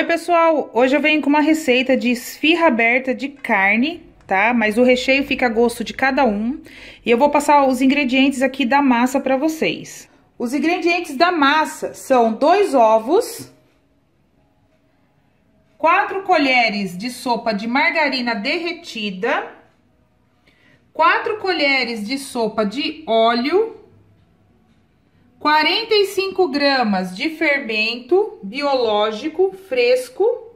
Oi, pessoal! Hoje eu venho com uma receita de esfirra aberta de carne, tá? Mas o recheio fica a gosto de cada um. E eu vou passar os ingredientes aqui da massa para vocês. Os ingredientes da massa são dois ovos, quatro colheres de sopa de margarina derretida, quatro colheres de sopa de óleo, 45 gramas de fermento biológico fresco,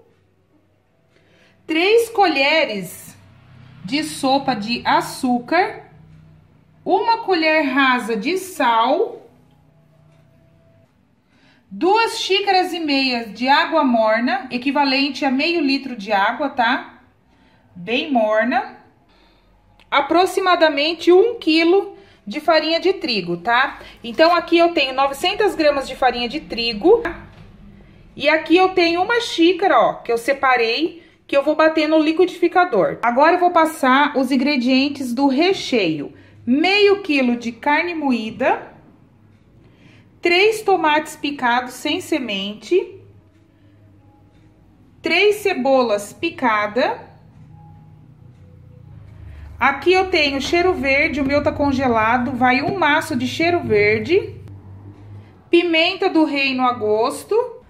3 colheres de sopa de açúcar, uma colher rasa de sal, duas xícaras e meia de água morna, equivalente a meio litro de água, tá? Bem morna. Aproximadamente um quilo de farinha de trigo, tá? Então, aqui eu tenho 900 gramas de farinha de trigo. E aqui eu tenho uma xícara, ó, que eu separei, que eu vou bater no liquidificador. Agora eu vou passar os ingredientes do recheio. Meio quilo de carne moída, três tomates picados sem semente, três cebolas picadas, Aqui eu tenho cheiro verde, o meu tá congelado, vai um maço de cheiro verde, pimenta do reino a gosto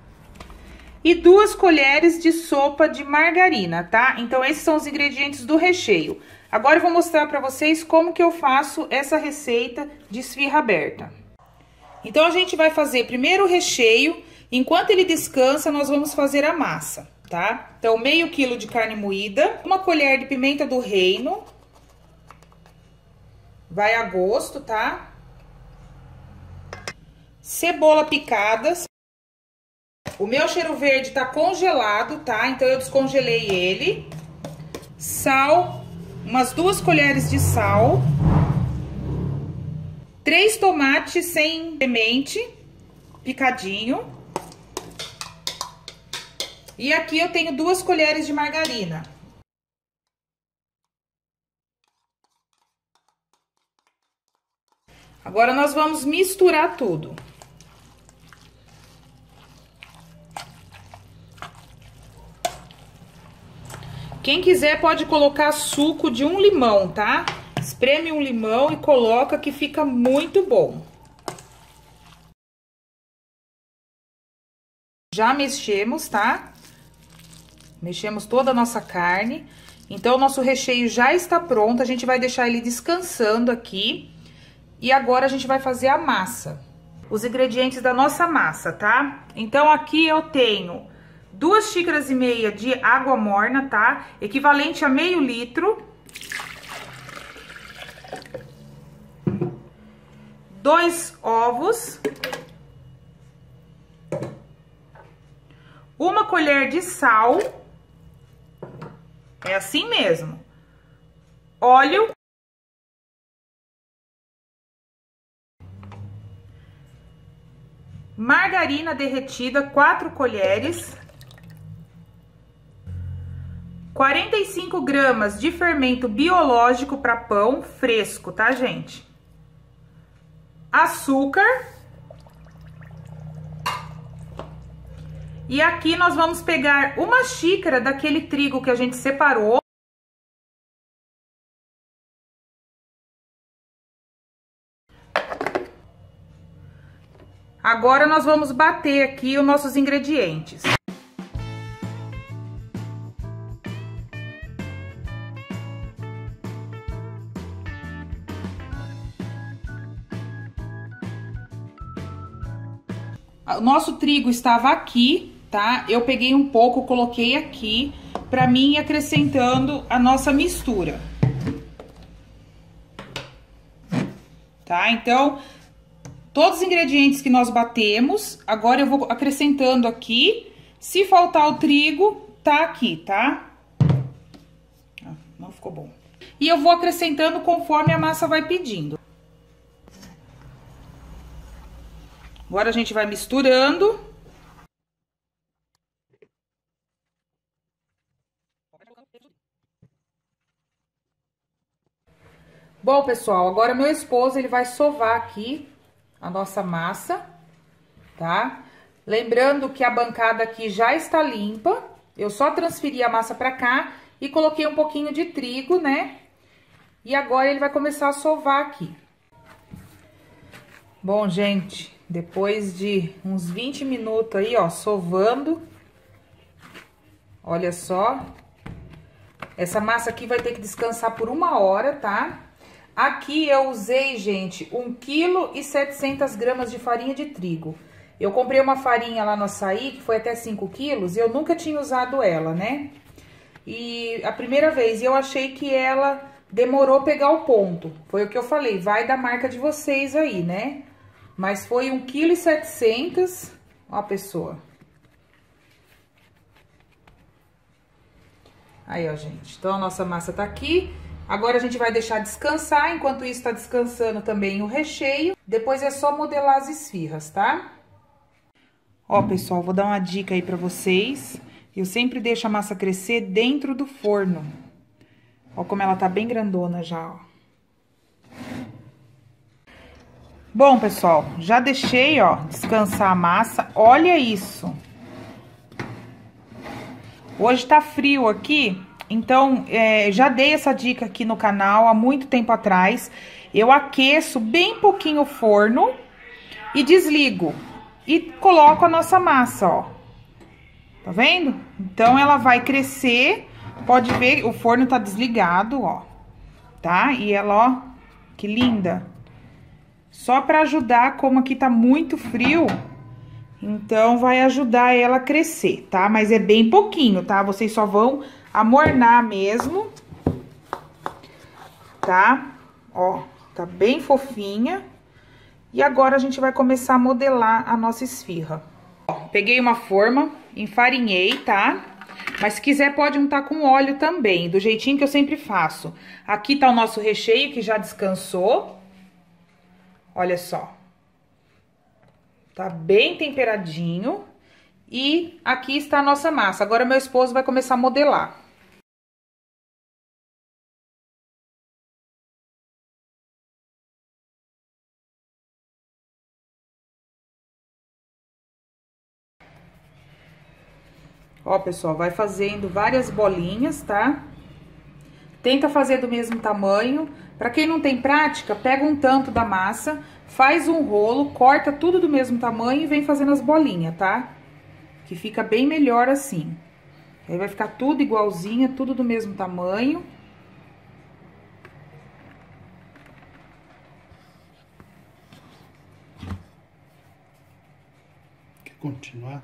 e duas colheres de sopa de margarina, tá? Então, esses são os ingredientes do recheio. Agora, eu vou mostrar pra vocês como que eu faço essa receita de esfirra aberta. Então, a gente vai fazer primeiro o recheio, enquanto ele descansa, nós vamos fazer a massa, tá? Então, meio quilo de carne moída, uma colher de pimenta do reino, vai a gosto, tá? Cebola picada. O meu cheiro verde tá congelado, tá? Então, eu descongelei ele. Sal, umas duas colheres de sal. Três tomates sem semente, picadinho. E aqui eu tenho duas colheres de margarina. Agora, nós vamos misturar tudo. Quem quiser pode colocar suco de um limão, tá? Espreme um limão e coloca que fica muito bom. Já mexemos, tá? Mexemos toda a nossa carne. Então, nosso recheio já está pronto. A gente vai deixar ele descansando aqui. E agora a gente vai fazer a massa. Os ingredientes da nossa massa, tá? Então, aqui eu tenho duas xícaras e meia de água morna, tá? Equivalente a meio litro. Dois ovos. Uma colher de sal. É assim mesmo. Óleo margarina derretida, 4 colheres, 45 gramas de fermento biológico para pão fresco, tá, gente? Açúcar. E aqui nós vamos pegar uma xícara daquele trigo que a gente separou. Agora, nós vamos bater aqui os nossos ingredientes. O nosso trigo estava aqui, tá? Eu peguei um pouco, coloquei aqui, pra mim acrescentando a nossa mistura. Tá? Então, Todos os ingredientes que nós batemos, agora eu vou acrescentando aqui. Se faltar o trigo, tá aqui, tá? Ah, não ficou bom. E eu vou acrescentando conforme a massa vai pedindo. Agora a gente vai misturando. Bom, pessoal, agora meu esposo, ele vai sovar aqui a nossa massa, tá? Lembrando que a bancada aqui já está limpa. Eu só transferi a massa pra cá e coloquei um pouquinho de trigo, né? E agora ele vai começar a sovar aqui. Bom, gente, depois de uns 20 minutos aí, ó, sovando. Olha só. Essa massa aqui vai ter que descansar por uma hora, tá? Aqui eu usei, gente, 1 kg e 700 gramas de farinha de trigo. Eu comprei uma farinha lá no açaí, que foi até 5 quilos, e eu nunca tinha usado ela, né? E a primeira vez, eu achei que ela demorou pegar o ponto. Foi o que eu falei, vai da marca de vocês aí, né? Mas foi 1,7 kg, ó a pessoa. Aí, ó, gente. Então, a nossa massa tá aqui. Agora, a gente vai deixar descansar. Enquanto isso, tá descansando também o recheio. Depois, é só modelar as esfirras, tá? Ó, pessoal, vou dar uma dica aí pra vocês. Eu sempre deixo a massa crescer dentro do forno. Ó como ela tá bem grandona já, ó. Bom, pessoal, já deixei, ó, descansar a massa. Olha isso. Hoje tá frio aqui, então, é, já dei essa dica aqui no canal há muito tempo atrás. Eu aqueço bem pouquinho o forno e desligo. E coloco a nossa massa, ó. Tá vendo? Então, ela vai crescer. Pode ver, o forno tá desligado, ó. Tá? E ela, ó, que linda. Só pra ajudar, como aqui tá muito frio, então vai ajudar ela a crescer, tá? Mas é bem pouquinho, tá? Vocês só vão amornar mesmo, tá? Ó, tá bem fofinha. E agora a gente vai começar a modelar a nossa esfirra. Ó, peguei uma forma, enfarinhei, tá? Mas se quiser pode untar com óleo também, do jeitinho que eu sempre faço. Aqui tá o nosso recheio que já descansou. Olha só. Tá bem temperadinho. E aqui está a nossa massa. Agora, meu esposo vai começar a modelar. Ó, pessoal, vai fazendo várias bolinhas, tá? Tenta fazer do mesmo tamanho. Pra quem não tem prática, pega um tanto da massa, faz um rolo, corta tudo do mesmo tamanho e vem fazendo as bolinhas, tá? Que fica bem melhor assim. Aí vai ficar tudo igualzinha, tudo do mesmo tamanho. Quer continuar?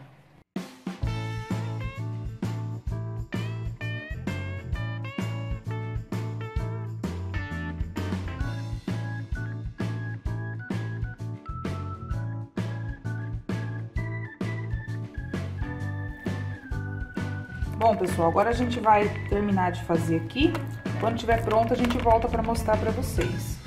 Bom, pessoal, agora a gente vai terminar de fazer aqui. Quando tiver pronto, a gente volta para mostrar para vocês.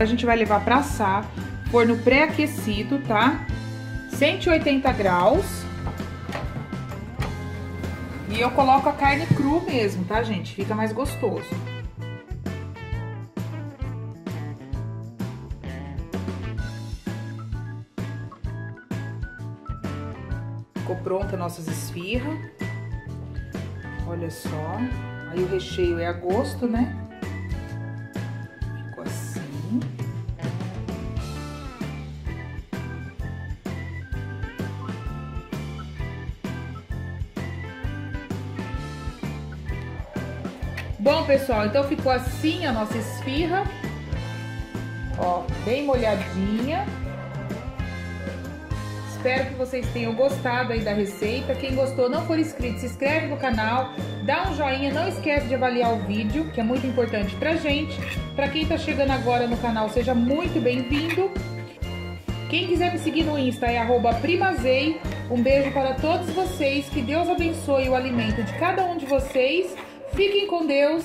A gente vai levar pra assar, forno pré-aquecido, tá? 180 graus. E eu coloco a carne cru mesmo, tá, gente? Fica mais gostoso. Ficou pronta nossas esfirras. Olha só. Aí o recheio é a gosto, né? Pessoal, então ficou assim a nossa esfirra. Ó, bem molhadinha. Espero que vocês tenham gostado aí da receita. Quem gostou, não for inscrito, se inscreve no canal, dá um joinha, não esquece de avaliar o vídeo, que é muito importante pra gente. Pra quem tá chegando agora no canal, seja muito bem-vindo. Quem quiser me seguir no Insta é primazei. Um beijo para todos vocês, que Deus abençoe o alimento de cada um de vocês Fiquem com Deus